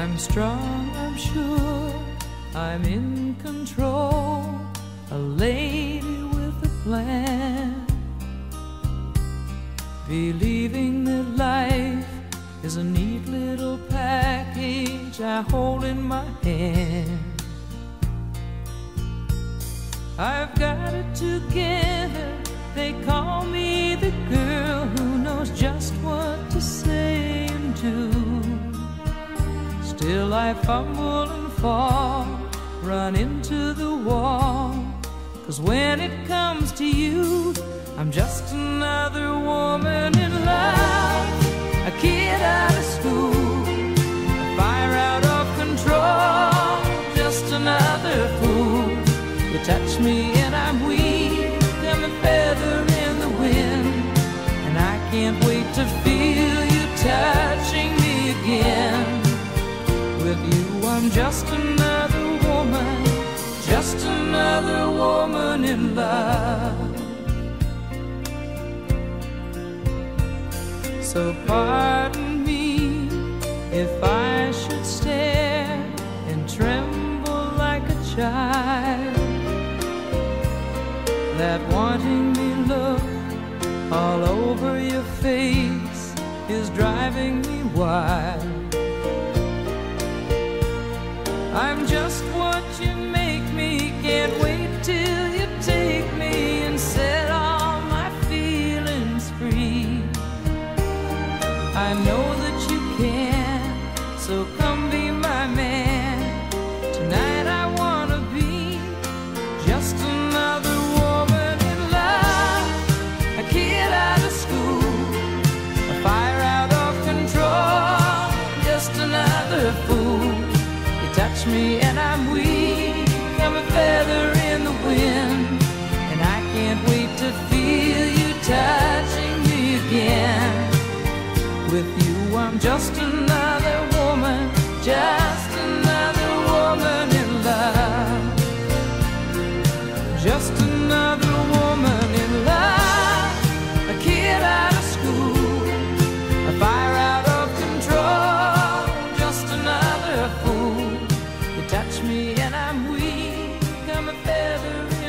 I'm strong, I'm sure, I'm in control, a lady with a plan. Believing that life is a neat little package I hold in my hand. I've got it together, they call me the girl who I fumble and fall, run into the wall. Cause when it comes to you, I'm just another woman in love, just another woman, just another woman in love. So pardon me if I should stare and tremble like a child. That wanting me look all over your face is driving me wild. I know that you can, so come be my man. Tonight I wanna be just another woman in love, a kid out of school, a fire out of control, just another fool. You touch me and I'm weak, I'm a feather in the wind, and I can't wait to feel you touching me again with you. I'm just another woman, just another woman in love. Just another woman in love. A kid out of school, a fire out of control. Just another fool. You touch me and I'm weak. I'm a feather.